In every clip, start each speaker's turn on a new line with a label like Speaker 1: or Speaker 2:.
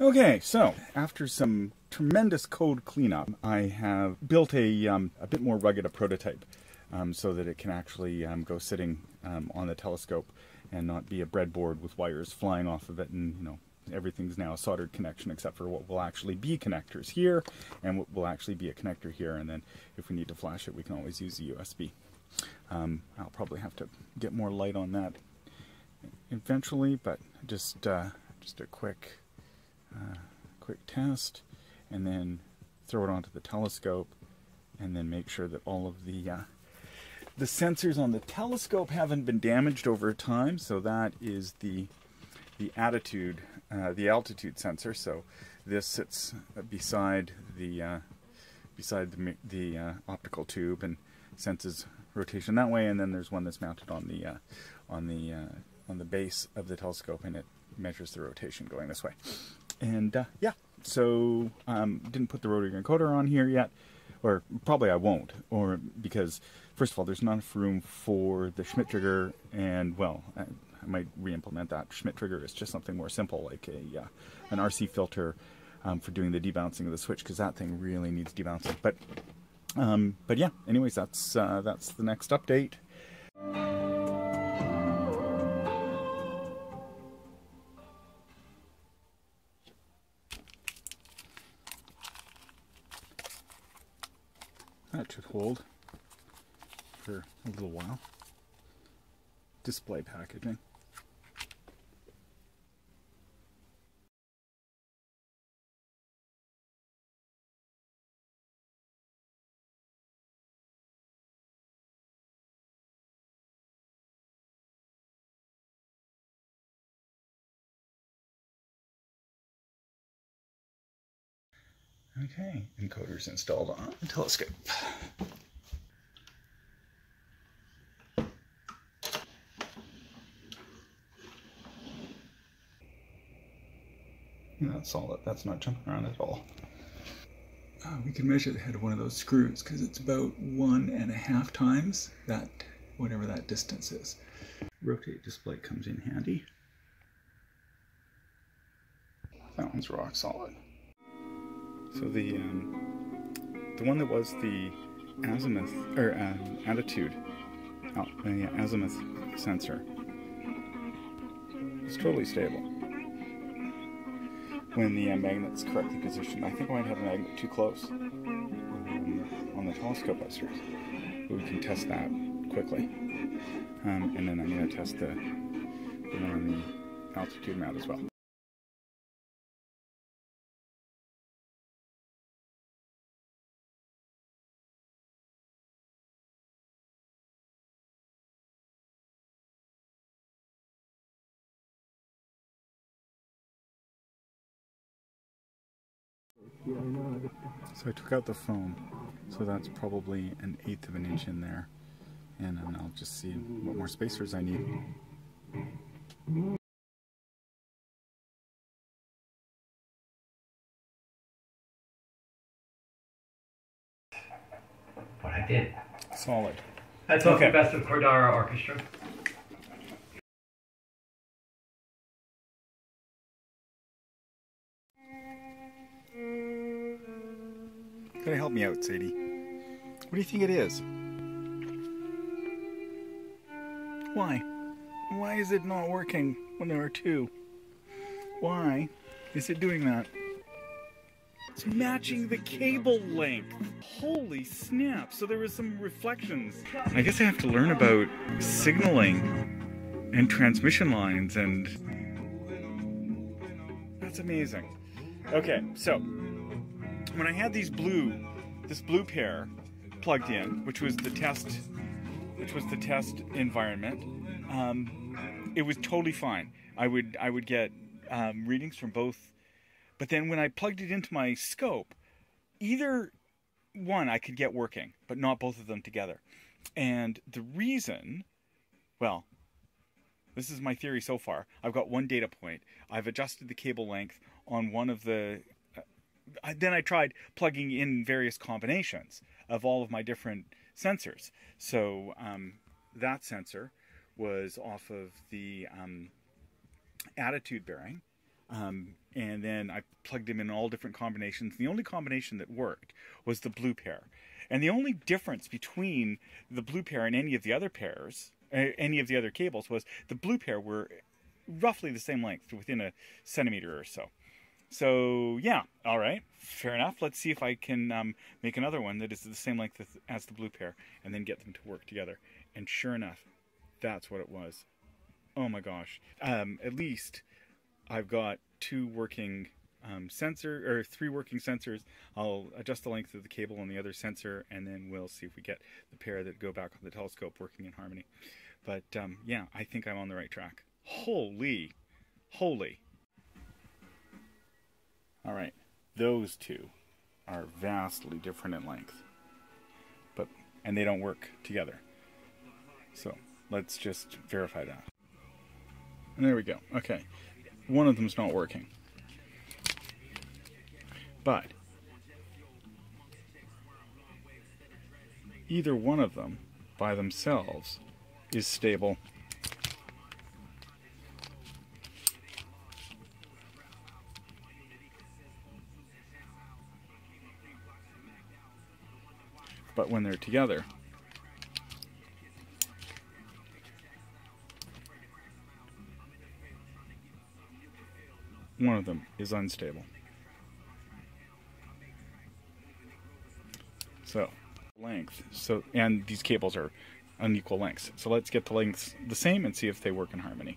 Speaker 1: Okay, so after some tremendous code cleanup, I have built a, um, a bit more rugged a prototype um, so that it can actually um, go sitting um, on the telescope and not be a breadboard with wires flying off of it and you know everything's now a soldered connection except for what will actually be connectors here and what will actually be a connector here and then if we need to flash it we can always use the USB. Um, I'll probably have to get more light on that eventually but just uh, just a quick uh, quick test and then throw it onto the telescope and then make sure that all of the uh, the sensors on the telescope haven't been damaged over time. So that is the the attitude uh, the altitude sensor. So this sits beside the uh, beside the, the uh, optical tube and senses rotation that way. And then there's one that's mounted on the on the on the base of the telescope and it measures the rotation going this way and uh, yeah, so um, didn't put the rotary encoder on here yet, or probably I won't, or because first of all, there's not enough room for the Schmitt trigger, and well, I, I might re-implement that. Schmitt trigger It's just something more simple, like a uh, an RC filter um, for doing the debouncing of the switch, because that thing really needs debouncing. But um, but yeah, anyways, that's uh, that's the next update. Should hold for a little while. Display packaging. Okay, encoder's installed on the telescope. That's solid. That's not jumping around at all. Uh, we can measure the head of one of those screws because it's about one and a half times that, whatever that distance is. Rotate display comes in handy. That one's rock solid. So the um, the one that was the azimuth or um, attitude, oh, azimuth sensor, is totally stable when the uh, magnet's correctly positioned. I think I might have a magnet too close um, on the telescope upstairs, but we can test that quickly. Um, and then I'm going to test the, the one on the altitude mount as well. So I took out the foam, so that's probably an eighth of an inch in there. And then I'll just see what more spacers I need.
Speaker 2: What I did.
Speaker 1: Solid.
Speaker 2: That's okay. the best of Cordara Orchestra.
Speaker 1: Out, Sadie. What do you think it is? Why? Why is it not working when there are two? Why is it doing that? It's matching the cable length. Holy snap. So there was some reflections. I guess I have to learn about signaling and transmission lines and that's amazing. Okay, so when I had these blue, this blue pair plugged in, which was the test, which was the test environment, um, it was totally fine. I would I would get um, readings from both, but then when I plugged it into my scope, either one I could get working, but not both of them together. And the reason, well, this is my theory so far. I've got one data point. I've adjusted the cable length on one of the then I tried plugging in various combinations of all of my different sensors. So um, that sensor was off of the um, attitude bearing, Um, and then I plugged them in all different combinations. The only combination that worked was the blue pair. And the only difference between the blue pair and any of the other pairs, any of the other cables, was the blue pair were roughly the same length, within a centimeter or so. So yeah, all right, fair enough. Let's see if I can um, make another one that is the same length as the blue pair, and then get them to work together. And sure enough, that's what it was. Oh my gosh! Um, at least I've got two working um, sensor or three working sensors. I'll adjust the length of the cable on the other sensor, and then we'll see if we get the pair that go back on the telescope working in harmony. But um, yeah, I think I'm on the right track. Holy, holy. All right, those two are vastly different in length, but and they don't work together. So let's just verify that. And there we go. Okay, one of them's not working, but either one of them by themselves is stable but when they're together, one of them is unstable. So, length. So, and these cables are unequal lengths. So let's get the lengths the same and see if they work in harmony.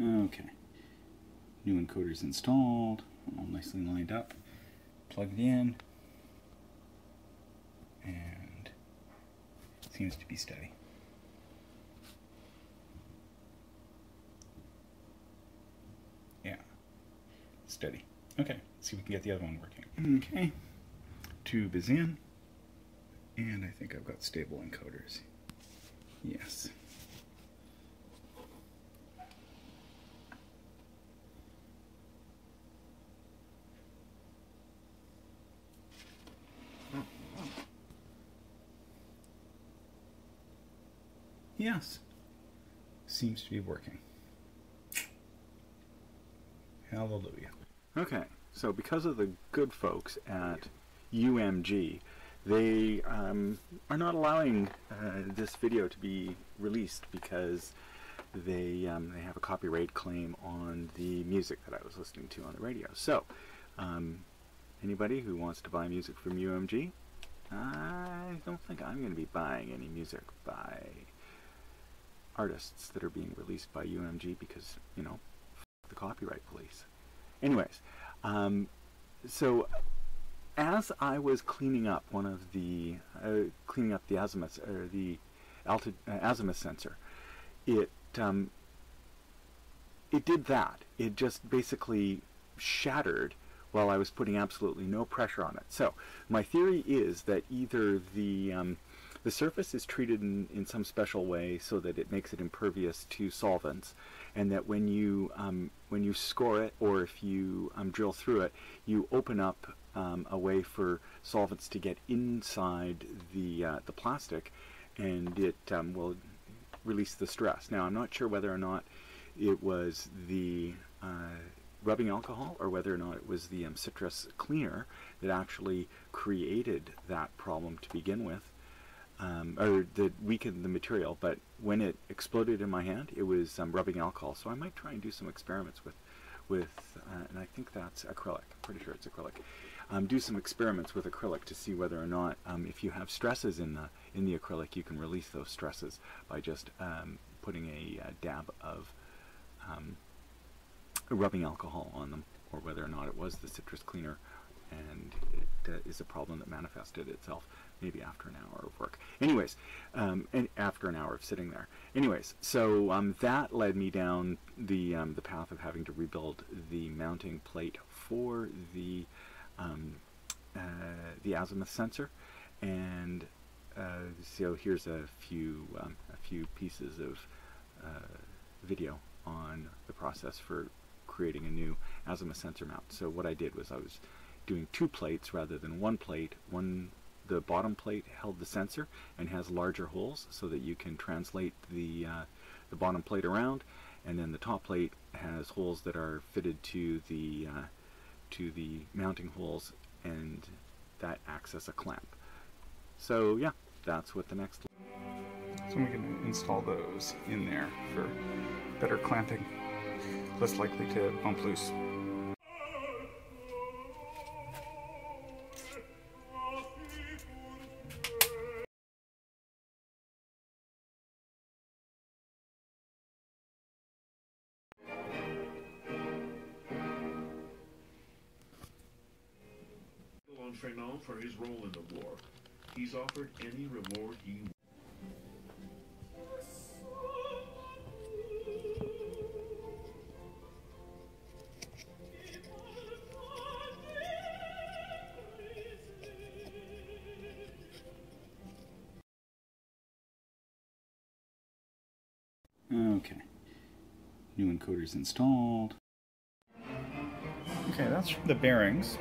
Speaker 1: Okay. New encoder's installed, all nicely lined up, plugged in, and seems to be steady. Yeah, steady. Okay, let's see if we can get the other one working. Okay, tube is in, and I think I've got stable encoders. Yes. Yes. Seems to be working. Hallelujah. Okay, so because of the good folks at UMG, they um, are not allowing uh, this video to be released because they um, they have a copyright claim on the music that I was listening to on the radio. So, um, anybody who wants to buy music from UMG, I don't think I'm going to be buying any music by artists that are being released by UMG because, you know, the copyright police. Anyways, um, so as I was cleaning up one of the, uh, cleaning up the azimuth, or the uh, azimuth sensor, it, um, it did that. It just basically shattered while I was putting absolutely no pressure on it. So my theory is that either the um, the surface is treated in, in some special way so that it makes it impervious to solvents, and that when you um, when you score it or if you um, drill through it, you open up um, a way for solvents to get inside the uh, the plastic, and it um, will release the stress. Now I'm not sure whether or not it was the uh, rubbing alcohol or whether or not it was the um, citrus cleaner that actually created that problem to begin with um, or that weakened the material. But when it exploded in my hand, it was um, rubbing alcohol. So I might try and do some experiments with, with, uh, and I think that's acrylic. I'm pretty sure it's acrylic. Um, do some experiments with acrylic to see whether or not, um, if you have stresses in the in the acrylic, you can release those stresses by just um, putting a, a, dab of um, rubbing alcohol on them, or whether or not it was the citrus cleaner and it uh, is a problem that manifested itself maybe after an hour of work. Anyways, um, and after an hour of sitting there. Anyways, so um, that led me down the um, the path of having to rebuild the mounting plate for the um, uh, the azimuth sensor, and Uh, so here's a few um, a few pieces of uh, video on the process for creating a new azimuth sensor mount. So what I did was I was doing two plates rather than one plate. One the bottom plate held the sensor and has larger holes so that you can translate the uh, the bottom plate around, and then the top plate has holes that are fitted to the uh, to the mounting holes, and that acts as a clamp. So yeah, that's what the next. So we can install those in there for better clamping, less likely to bump loose.
Speaker 3: Fernand for his role in the war. He's offered any reward he wants.
Speaker 1: Okay. New encoders installed. Okay, that's the bearings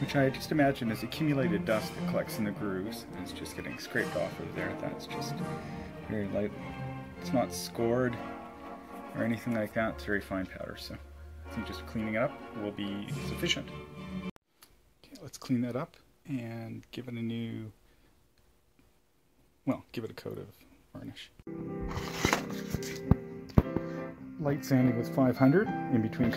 Speaker 1: which I just imagine is accumulated dust that collects in the grooves and is just getting scraped off of there. That's just very light. It's not scored or anything like that. It's very fine powder, so I think just cleaning it up will be sufficient. Okay, let's clean that up and give it a new, well, give it a coat of varnish. Light sanding with 500 in between